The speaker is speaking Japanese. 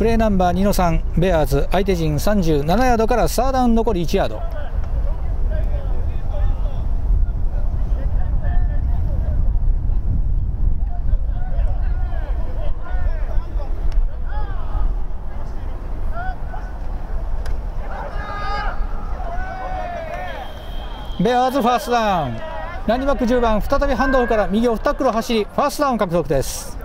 プレーナンバー2の3ベアーズ相手陣37ヤードからサーダウン残り1ヤード。ベアーズファーストダウン。ランニバック10番再びハンドオフから右をフタックル走りファーストダウン獲得です。